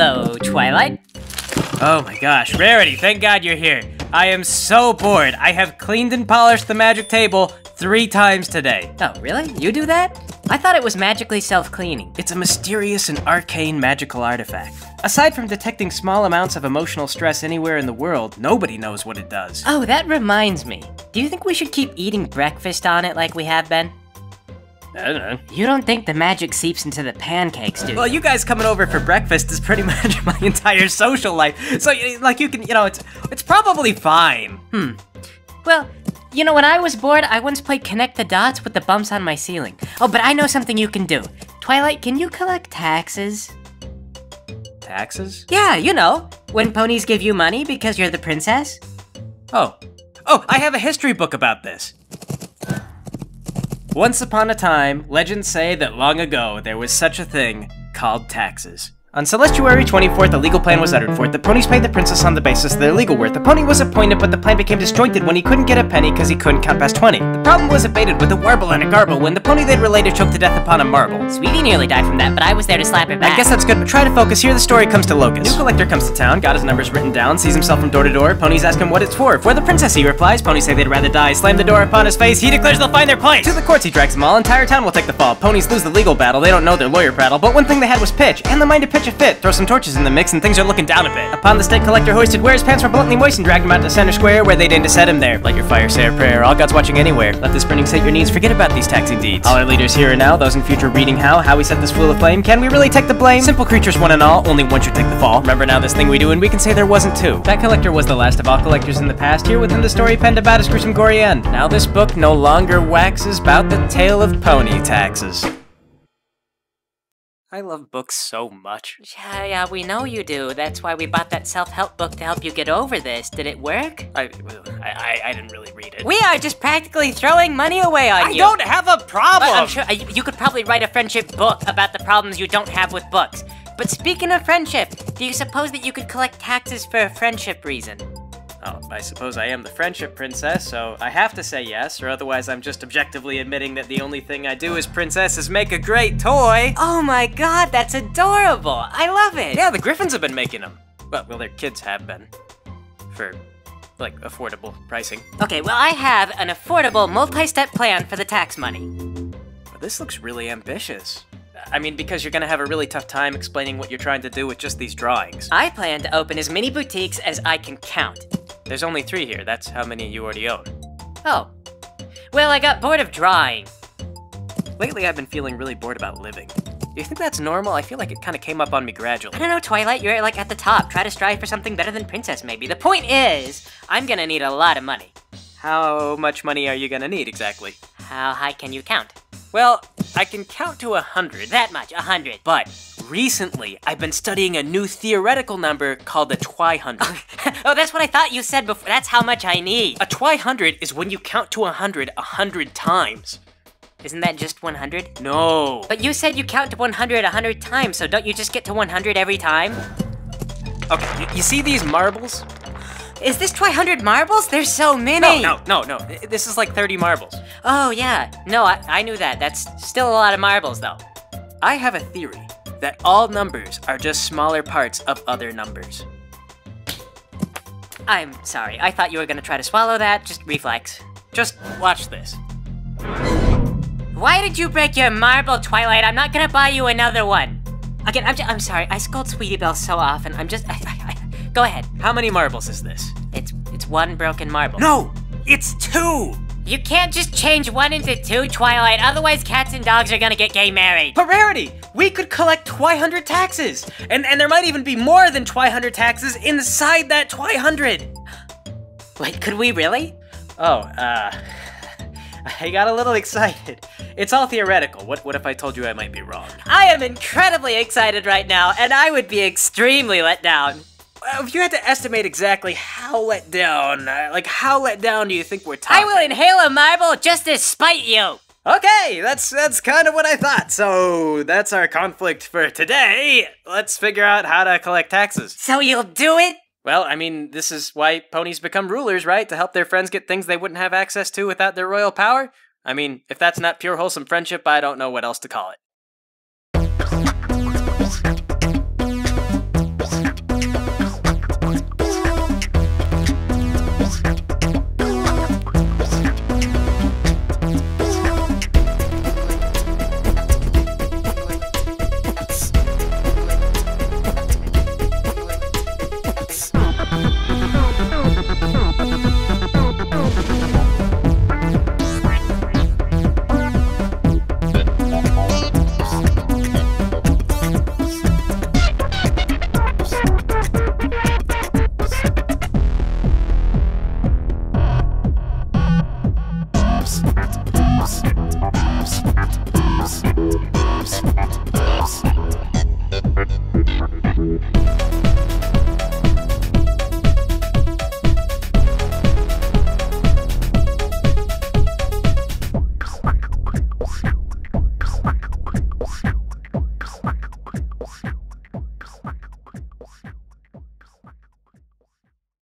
Hello, Twilight. Oh my gosh, Rarity, thank God you're here. I am so bored. I have cleaned and polished the magic table three times today. Oh, really? You do that? I thought it was magically self-cleaning. It's a mysterious and arcane magical artifact. Aside from detecting small amounts of emotional stress anywhere in the world, nobody knows what it does. Oh, that reminds me. Do you think we should keep eating breakfast on it like we have been? I don't know. You don't think the magic seeps into the pancakes, do you? Well, you guys coming over for breakfast is pretty much my entire social life. So, like, you can, you know, it's it's probably fine. Hmm. Well, you know, when I was bored, I once played Connect the Dots with the bumps on my ceiling. Oh, but I know something you can do. Twilight, can you collect taxes? Taxes? Yeah, you know, when ponies give you money because you're the princess. Oh. Oh, I have a history book about this. Once upon a time, legends say that long ago there was such a thing called taxes. On Celestiary 24th, a legal plan was uttered for it. The ponies paid the princess on the basis of their legal worth. The pony was appointed, but the plan became disjointed when he couldn't get a penny because he couldn't count past 20. The problem was abated with a warble and a garble when the pony they'd related choked to death upon a marble. Sweetie nearly died from that, but I was there to slap her back. I guess that's good, but try to focus. Here the story comes to Locust. New collector comes to town, got his numbers written down, sees himself from door to door. Ponies ask him what it's for. For the princess, he replies. Ponies say they'd rather die. Slam the door upon his face. He declares they'll find their place. To the courts, he drags them all. Entire town will take the fall. Ponies lose the legal battle. They don't know their lawyer prattle. But one thing they had was pitch, and the mind of pitch a fit. Throw some torches in the mix, and things are looking down a bit. Upon the state collector hoisted, where his pants were bluntly moistened, dragged him out to center square, where they deigned to set him there. Let your fire say a prayer. All God's watching anywhere. Let this burning set your needs. Forget about these taxing deeds. All our leaders here and now, those in future reading how, how we set this fool aflame. Can we really take the blame? Simple creatures, one and all. Only one should take the fall. Remember now this thing we do, and we can say there wasn't two. That collector was the last of all collectors in the past. Here within the story penned about his gruesome gory end. Now this book no longer waxes about the tale of pony taxes. I love books so much. Yeah, yeah, we know you do. That's why we bought that self-help book to help you get over this. Did it work? I, I, I, didn't really read it. We are just practically throwing money away on I you. I don't have a problem. But I'm sure uh, you could probably write a friendship book about the problems you don't have with books. But speaking of friendship, do you suppose that you could collect taxes for a friendship reason? Oh, I suppose I am the friendship princess, so I have to say yes, or otherwise I'm just objectively admitting that the only thing I do as princess is make a great toy. Oh my god, that's adorable! I love it! Yeah, the Griffins have been making them. Well, well, their kids have been. For, like, affordable pricing. Okay, well, I have an affordable multi-step plan for the tax money. But this looks really ambitious. I mean, because you're gonna have a really tough time explaining what you're trying to do with just these drawings. I plan to open as many boutiques as I can count. There's only three here, that's how many you already own. Oh. Well, I got bored of drawing. Lately, I've been feeling really bored about living. Do you think that's normal? I feel like it kind of came up on me gradually. I don't know, Twilight, you're like at the top. Try to strive for something better than Princess, maybe. The point is, I'm gonna need a lot of money. How much money are you gonna need exactly? How high can you count? Well, I can count to a hundred, That much, a hundred. but recently I've been studying a new theoretical number called the twihundred. Oh, oh, that's what I thought you said before. That's how much I need. a twihundred is when you count to a hundred a hundred times. Isn't that just 100? No. But you said you count to 100 a hundred times, so don't you just get to 100 every time? Okay, you, you see these marbles? Is this 200 marbles? There's so many! No, no, no, no. This is like 30 marbles. Oh, yeah. No, I, I knew that. That's still a lot of marbles, though. I have a theory that all numbers are just smaller parts of other numbers. I'm sorry. I thought you were gonna try to swallow that. Just reflex. Just watch this. Why did you break your marble, Twilight? I'm not gonna buy you another one. Again, I'm, I'm sorry. I scold Sweetie Belle so often. I'm just. I, I, I, go ahead. How many marbles is this? It's it's one broken marble. No, it's two. You can't just change one into two, Twilight. Otherwise, cats and dogs are gonna get gay married. But Rarity, we could collect 200 taxes, and and there might even be more than 200 taxes inside that 200. Wait, could we really? Oh, uh, I got a little excited. It's all theoretical. What what if I told you I might be wrong? I am incredibly excited right now, and I would be extremely let down. If you had to estimate exactly how let down, uh, like how let down do you think we're talking? I will inhale a marble just to spite you. Okay, that's that's kind of what I thought. So that's our conflict for today. Let's figure out how to collect taxes. So you'll do it? Well, I mean, this is why ponies become rulers, right? To help their friends get things they wouldn't have access to without their royal power. I mean, if that's not pure wholesome friendship, I don't know what else to call it. Thank you.